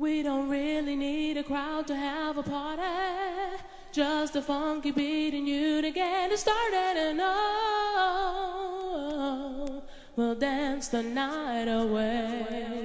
We don't really need a crowd to have a party. Just a funky beat and you to get it started and oh, we'll dance the night away.